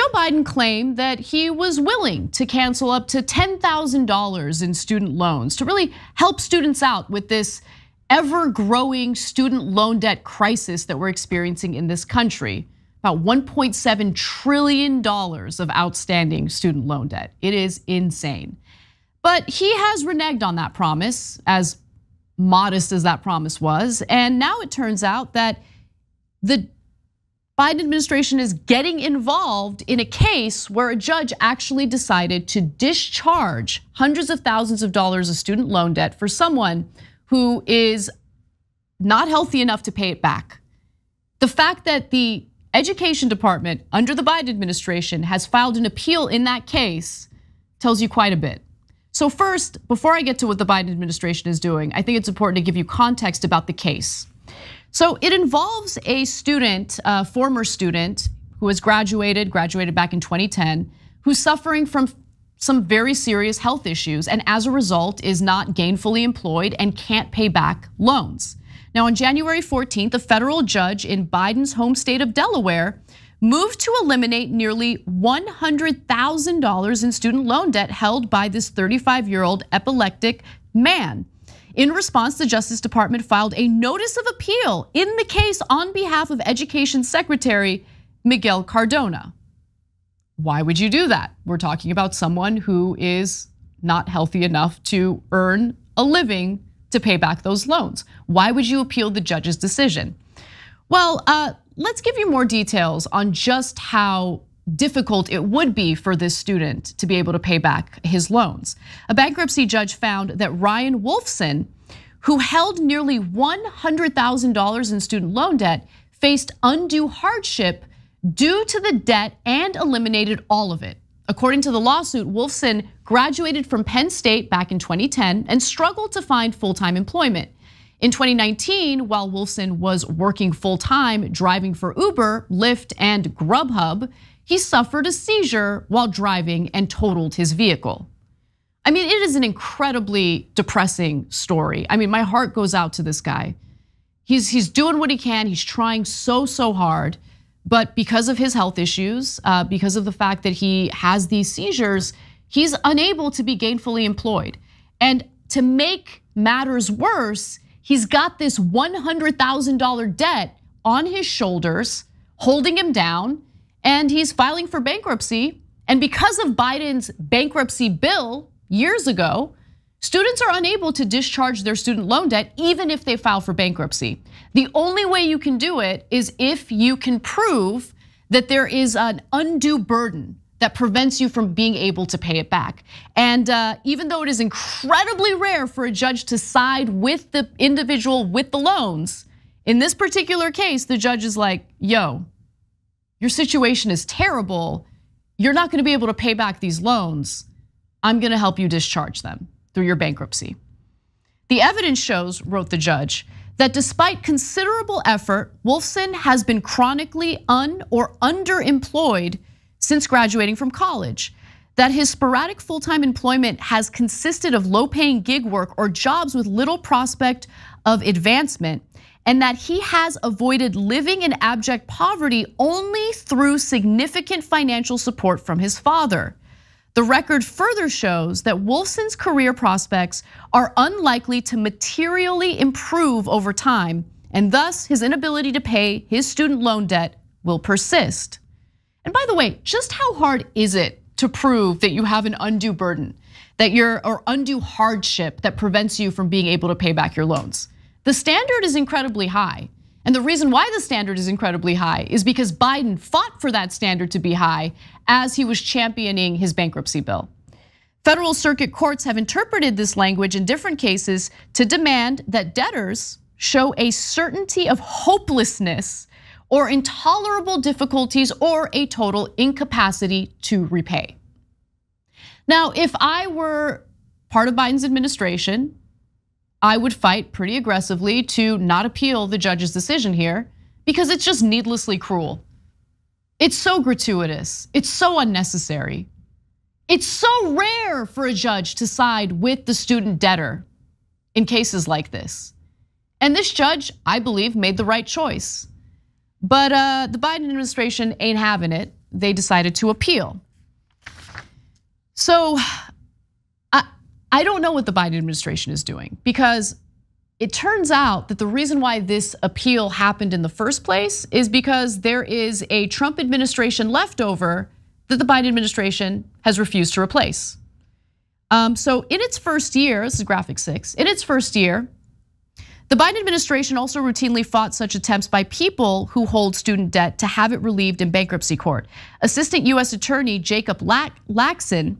Joe Biden claimed that he was willing to cancel up to $10,000 in student loans to really help students out with this ever growing student loan debt crisis that we're experiencing in this country. About $1.7 trillion of outstanding student loan debt. It is insane. But he has reneged on that promise, as modest as that promise was. And now it turns out that the Biden administration is getting involved in a case where a judge actually decided to discharge hundreds of thousands of dollars of student loan debt for someone who is not healthy enough to pay it back. The fact that the education department under the Biden administration has filed an appeal in that case tells you quite a bit. So first, before I get to what the Biden administration is doing, I think it's important to give you context about the case. So it involves a student, a former student who has graduated, graduated back in 2010, who's suffering from some very serious health issues and as a result is not gainfully employed and can't pay back loans. Now on January 14th, a federal judge in Biden's home state of Delaware moved to eliminate nearly $100,000 in student loan debt held by this 35 year old epileptic man. In response, the Justice Department filed a notice of appeal in the case on behalf of Education Secretary Miguel Cardona. Why would you do that? We're talking about someone who is not healthy enough to earn a living to pay back those loans. Why would you appeal the judge's decision? Well, uh, let's give you more details on just how difficult it would be for this student to be able to pay back his loans. A bankruptcy judge found that Ryan Wolfson, who held nearly $100,000 in student loan debt, faced undue hardship due to the debt and eliminated all of it. According to the lawsuit, Wolfson graduated from Penn State back in 2010 and struggled to find full-time employment. In 2019, while Wolfson was working full-time driving for Uber, Lyft, and Grubhub, he suffered a seizure while driving and totaled his vehicle. I mean, it is an incredibly depressing story. I mean, my heart goes out to this guy. He's he's doing what he can. He's trying so so hard, but because of his health issues, uh, because of the fact that he has these seizures, he's unable to be gainfully employed. And to make matters worse, he's got this $100,000 debt on his shoulders, holding him down and he's filing for bankruptcy. And because of Biden's bankruptcy bill years ago, students are unable to discharge their student loan debt even if they file for bankruptcy. The only way you can do it is if you can prove that there is an undue burden that prevents you from being able to pay it back. And uh, even though it is incredibly rare for a judge to side with the individual with the loans, in this particular case, the judge is like, yo, your situation is terrible. You're not gonna be able to pay back these loans. I'm gonna help you discharge them through your bankruptcy. The evidence shows, wrote the judge, that despite considerable effort, Wolfson has been chronically un or underemployed since graduating from college. That his sporadic full time employment has consisted of low paying gig work or jobs with little prospect of advancement and that he has avoided living in abject poverty only through significant financial support from his father. The record further shows that Wolfson's career prospects are unlikely to materially improve over time, and thus his inability to pay his student loan debt will persist. And by the way, just how hard is it to prove that you have an undue burden, that you're or undue hardship that prevents you from being able to pay back your loans? The standard is incredibly high. And the reason why the standard is incredibly high is because Biden fought for that standard to be high as he was championing his bankruptcy bill. Federal circuit courts have interpreted this language in different cases to demand that debtors show a certainty of hopelessness or intolerable difficulties or a total incapacity to repay. Now, if I were part of Biden's administration I would fight pretty aggressively to not appeal the judge's decision here because it's just needlessly cruel. It's so gratuitous, it's so unnecessary. It's so rare for a judge to side with the student debtor in cases like this. And this judge, I believe, made the right choice. But uh, the Biden administration ain't having it. they decided to appeal. So I, don't know what the Biden administration is doing because it turns out that the reason why this appeal happened in the first place is because there is a Trump administration leftover that the Biden administration has refused to replace. Um, so in its first year, this is graphic six, in its first year, the Biden administration also routinely fought such attempts by people who hold student debt to have it relieved in bankruptcy court. Assistant US Attorney Jacob Laksin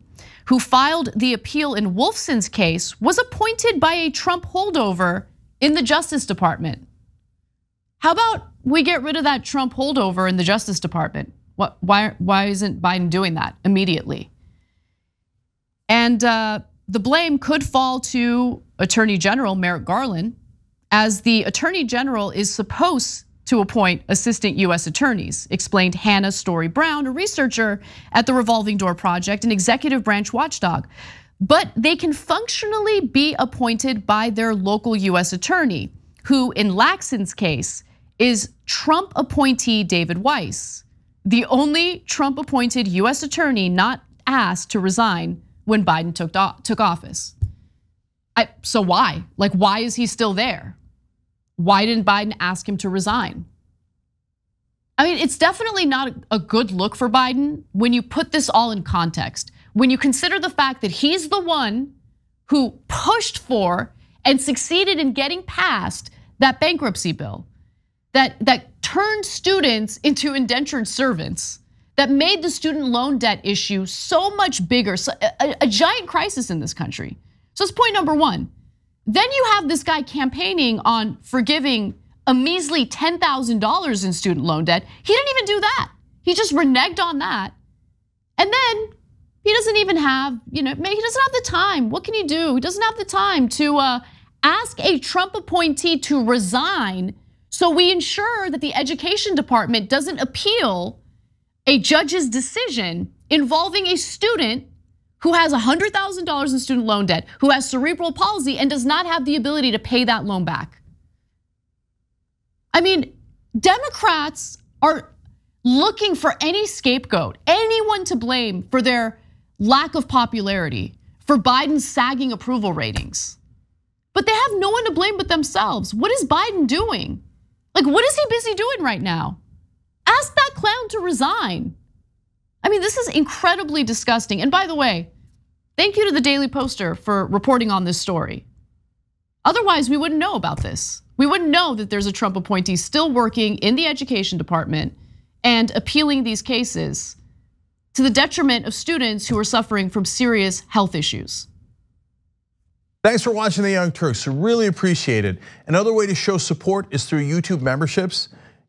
who filed the appeal in Wolfson's case, was appointed by a Trump holdover in the Justice Department. How about we get rid of that Trump holdover in the Justice Department? What, why, why isn't Biden doing that immediately? And uh, the blame could fall to Attorney General Merrick Garland, as the Attorney General is supposed to appoint assistant US attorneys, explained Hannah Story Brown, a researcher at the Revolving Door Project, an executive branch watchdog. But they can functionally be appointed by their local US attorney, who in Laksin's case is Trump appointee David Weiss, the only Trump appointed US attorney not asked to resign when Biden took, took office. I, so why? Like, why is he still there? Why didn't Biden ask him to resign? I mean, it's definitely not a good look for Biden when you put this all in context. When you consider the fact that he's the one who pushed for and succeeded in getting passed that bankruptcy bill that, that turned students into indentured servants, that made the student loan debt issue so much bigger, so a, a giant crisis in this country. So it's point number one. Then you have this guy campaigning on forgiving a measly $10,000 in student loan debt. He didn't even do that. He just reneged on that. And then he doesn't even have, you know, he doesn't have the time. What can he do? He doesn't have the time to uh, ask a Trump appointee to resign so we ensure that the education department doesn't appeal a judge's decision involving a student who has $100,000 in student loan debt, who has cerebral palsy and does not have the ability to pay that loan back. I mean, Democrats are looking for any scapegoat, anyone to blame for their lack of popularity, for Biden's sagging approval ratings. But they have no one to blame but themselves. What is Biden doing? Like, what is he busy doing right now? Ask that clown to resign. I mean, this is incredibly disgusting. And by the way, thank you to the Daily Poster for reporting on this story. Otherwise, we wouldn't know about this. We wouldn't know that there's a Trump appointee still working in the education department and appealing these cases to the detriment of students who are suffering from serious health issues. Thanks for watching The Young Turks. Really appreciate it. Another way to show support is through YouTube memberships.